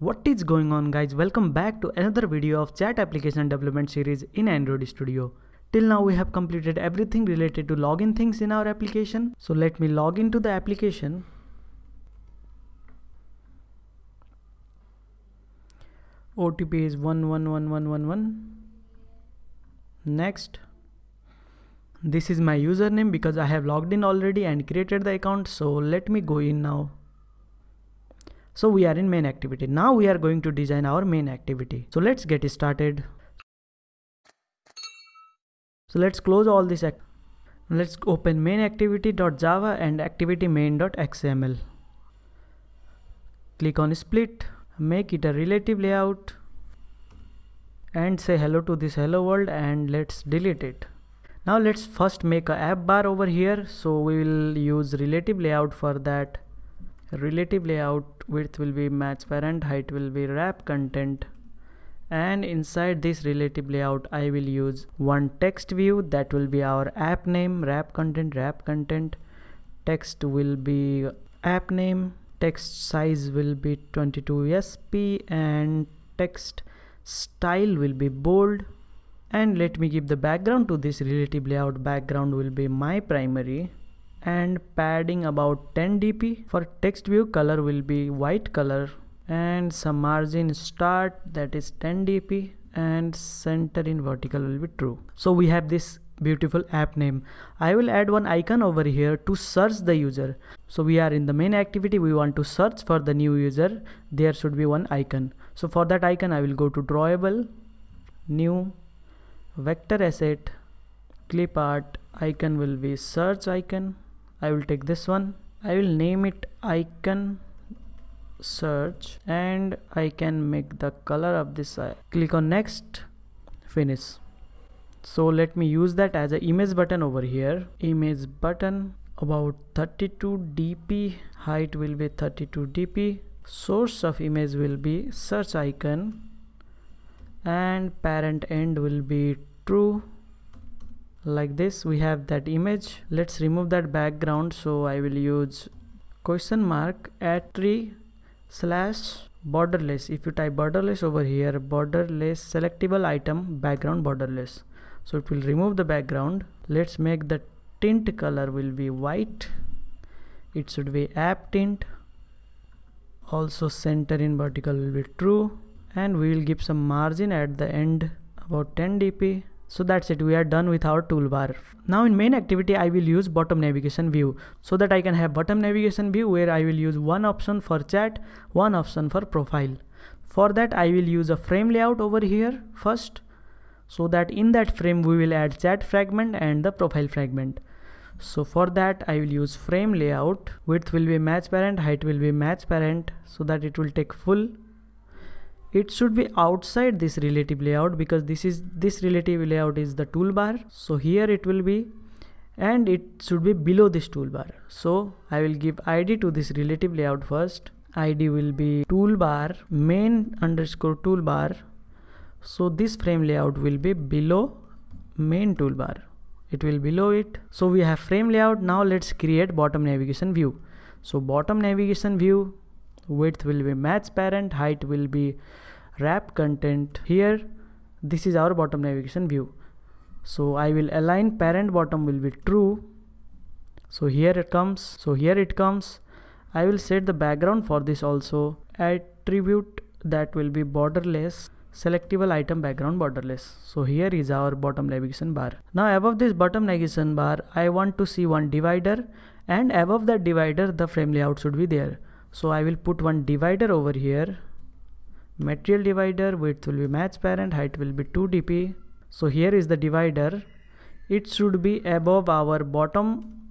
What is going on guys welcome back to another video of chat application development series in Android Studio. Till now we have completed everything related to login things in our application. So let me log into the application. OTP is 111111. Next. This is my username because I have logged in already and created the account. So let me go in now. So we are in main activity. Now we are going to design our main activity. So let's get started. So let's close all this. Let's open main activity.java and activity main.xml. Click on split, make it a relative layout and say hello to this hello world and let's delete it. Now let's first make a app bar over here. So we will use relative layout for that relative layout width will be match parent height will be wrap content. And inside this relative layout I will use one text view that will be our app name wrap content wrap content. Text will be app name text size will be 22 sp and text style will be bold. And let me give the background to this relative layout. Background will be my primary and padding about 10 dp for text view color will be white color and some margin start that is 10 dp and center in vertical will be true. So we have this beautiful app name. I will add one icon over here to search the user. So we are in the main activity. We want to search for the new user. There should be one icon. So for that icon i will go to drawable new vector asset clip art. Icon will be search icon I will take this one. I will name it icon search and I can make the color of this click on next. Finish. So let me use that as an image button over here. Image button about 32 dp height will be 32 dp source of image will be search icon. And parent end will be true like this we have that image. Let's remove that background. So i will use question mark at tree slash borderless. If you type borderless over here borderless selectable item background borderless. So it will remove the background. Let's make the tint color will be white. It should be app tint. Also center in vertical will be true. And we will give some margin at the end about 10 dp so that's it. We are done with our toolbar. Now in main activity i will use bottom navigation view so that i can have bottom navigation view where i will use one option for chat one option for profile. For that i will use a frame layout over here first so that in that frame we will add chat fragment and the profile fragment. So for that i will use frame layout. Width will be match parent height will be match parent so that it will take full it should be outside this relative layout because this is this relative layout is the toolbar. So here it will be and it should be below this toolbar. So i will give id to this relative layout first. Id will be toolbar main underscore toolbar. So this frame layout will be below main toolbar. It will below it. So we have frame layout. Now let's create bottom navigation view. So bottom navigation view width will be match parent height will be wrap content. Here this is our bottom navigation view. So I will align parent bottom will be true. So here it comes. So here it comes. I will set the background for this also. Attribute that will be borderless. Selectable item background borderless. So here is our bottom navigation bar. Now above this bottom navigation bar I want to see one divider. And above that divider the frame layout should be there so I will put one divider over here. Material divider width will be match parent height will be 2 dp so here is the divider. It should be above our bottom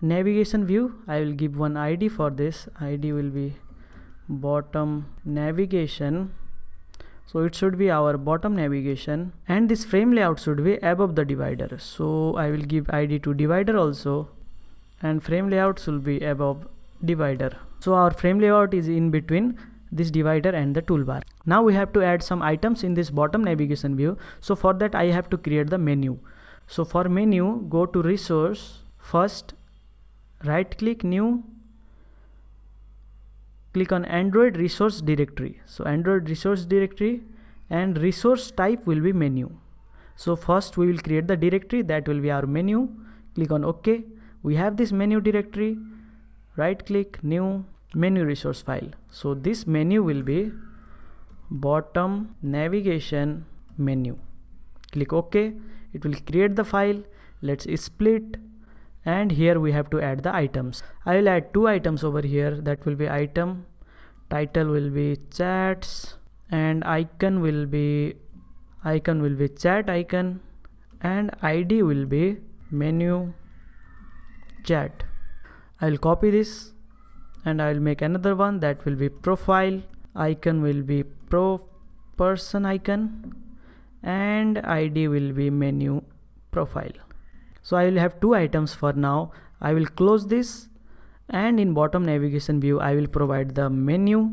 navigation view. I will give one ID for this. ID will be bottom navigation. So it should be our bottom navigation. And this frame layout should be above the divider. So I will give ID to divider also. And frame layout should be above divider so our frame layout is in between this divider and the toolbar. Now we have to add some items in this bottom navigation view. So for that i have to create the menu. So for menu go to resource first right click new click on android resource directory. So android resource directory and resource type will be menu. So first we will create the directory. That will be our menu. Click on ok. We have this menu directory right click new menu resource file. So this menu will be bottom navigation menu. Click ok. It will create the file. Let's split. And here we have to add the items. I will add two items over here. That will be item. Title will be chats. And icon will be icon will be chat icon. And id will be menu chat i will copy this and i will make another one that will be profile icon will be pro person icon and id will be menu profile. So I will have two items for now. I will close this and in bottom navigation view I will provide the menu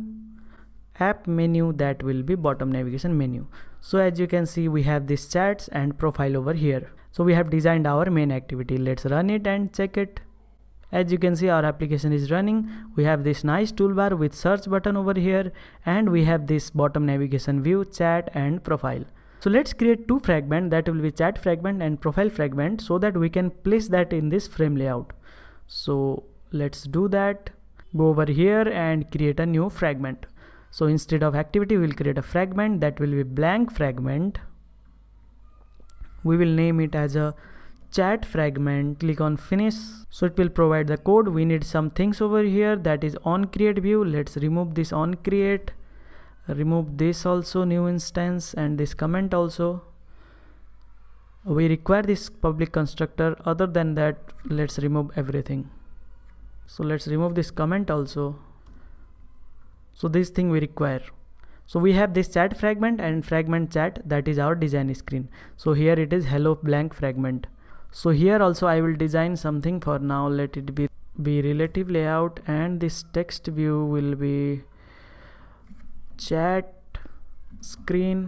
app menu that will be bottom navigation menu. So as you can see we have this chats and profile over here. So we have designed our main activity. Let's run it and check it as you can see our application is running we have this nice toolbar with search button over here and we have this bottom navigation view chat and profile so let's create two fragment that will be chat fragment and profile fragment so that we can place that in this frame layout. So let's do that. Go over here and create a new fragment. So instead of activity, we'll create a fragment that will be blank fragment. We will name it as a chat fragment click on finish. So it will provide the code. We need some things over here. That is on create view. Let's remove this on create. Remove this also new instance and this comment also. We require this public constructor. Other than that let's remove everything. So let's remove this comment also. So this thing we require. So we have this chat fragment and fragment chat. That is our design screen. So here it is hello blank fragment so here also i will design something for now. Let it be be relative layout and this text view will be chat screen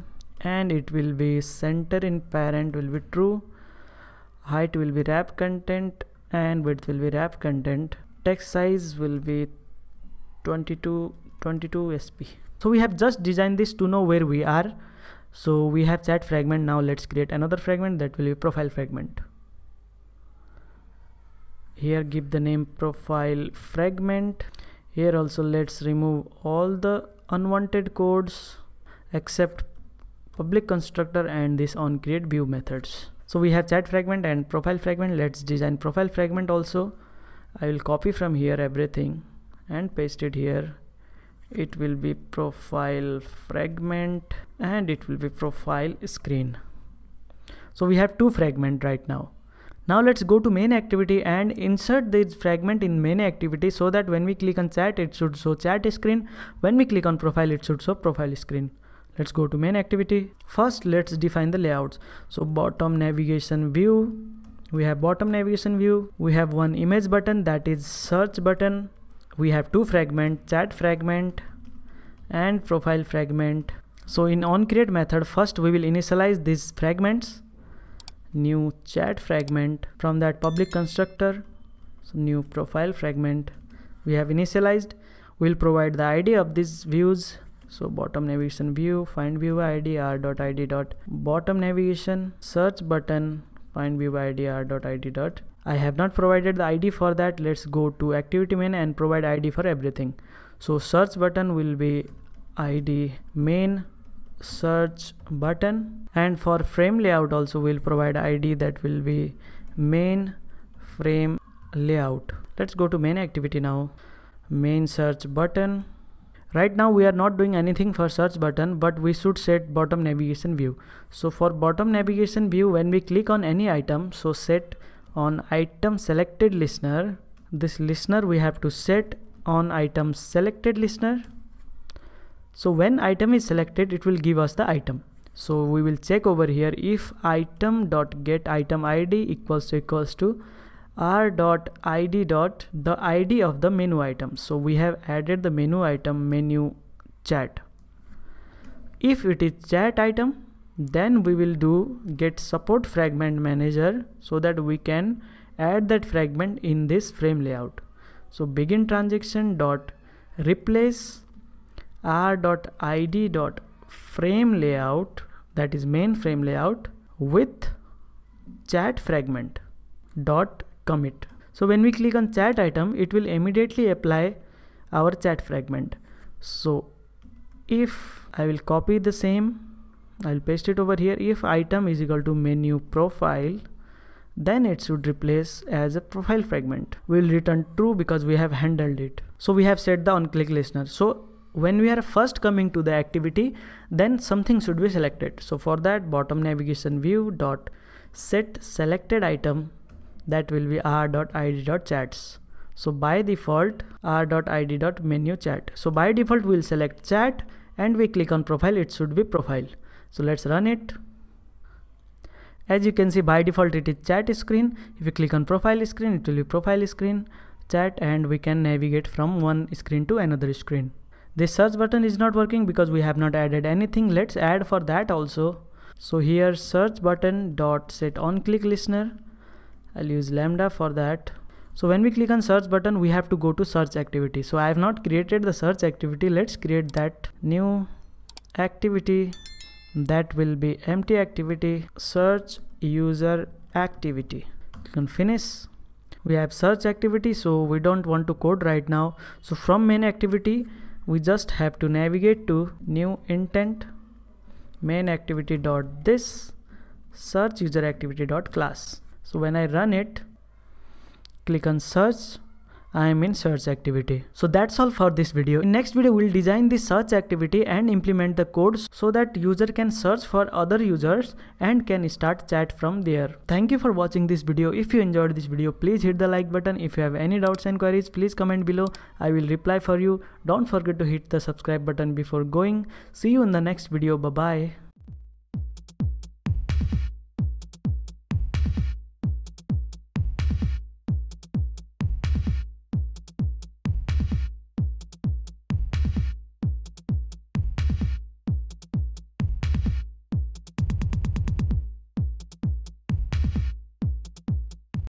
and it will be center in parent will be true. Height will be wrap content and width will be wrap content. Text size will be 22 22 sp so we have just designed this to know where we are. So we have chat fragment. Now let's create another fragment that will be profile fragment here give the name profile fragment. Here also let's remove all the unwanted codes except public constructor and this on create view methods. So we have chat fragment and profile fragment. Let's design profile fragment also. I will copy from here everything and paste it here. It will be profile fragment and it will be profile screen. So we have two fragment right now now let's go to main activity and insert this fragment in main activity so that when we click on chat it should show chat screen. When we click on profile it should show profile screen. Let's go to main activity. First let's define the layouts. So bottom navigation view. We have bottom navigation view. We have one image button that is search button. We have two fragment chat fragment and profile fragment. So in onCreate method first we will initialize these fragments new chat fragment from that public constructor. So new profile fragment we have initialized. We'll provide the id of these views. So bottom navigation view find view id r dot id dot bottom navigation search button find view id r dot id dot. I have not provided the id for that. Let's go to activity main and provide id for everything. So search button will be id main search button. And for frame layout also we'll provide id that will be main frame layout. Let's go to main activity now. Main search button. Right now we are not doing anything for search button but we should set bottom navigation view. So for bottom navigation view when we click on any item so set on item selected listener. This listener we have to set on item selected listener so when item is selected it will give us the item. So we will check over here if item dot get item id equals to equals to r dot id dot the id of the menu item. So we have added the menu item menu chat. If it is chat item then we will do get support fragment manager so that we can add that fragment in this frame layout. So begin transaction dot replace r.id.frame layout that is main frame layout with chat fragment dot commit. So when we click on chat item it will immediately apply our chat fragment. So if I will copy the same I'll paste it over here. If item is equal to menu profile then it should replace as a profile fragment. We'll return true because we have handled it. So we have set the on click listener. So when we are first coming to the activity then something should be selected. So for that bottom navigation view dot set selected item that will be r.id.chats so by default r.id.menu chat. So by default we'll select chat and we click on profile. It should be profile. So let's run it. As you can see by default it is chat screen. If you click on profile screen it will be profile screen chat and we can navigate from one screen to another screen this search button is not working because we have not added anything. Let's add for that also. So here search button dot set on click listener. I'll use lambda for that. So when we click on search button we have to go to search activity. So i have not created the search activity. Let's create that new activity. That will be empty activity. Search user activity. Click on finish. We have search activity so we don't want to code right now. So from main activity we just have to navigate to new intent main activity dot this search user activity dot class. So when i run it click on search I am in search activity. So that's all for this video. In next video we'll design the search activity and implement the codes so that user can search for other users and can start chat from there. Thank you for watching this video. If you enjoyed this video please hit the like button. If you have any doubts and queries please comment below. I will reply for you. Don't forget to hit the subscribe button before going. See you in the next video. Bye bye.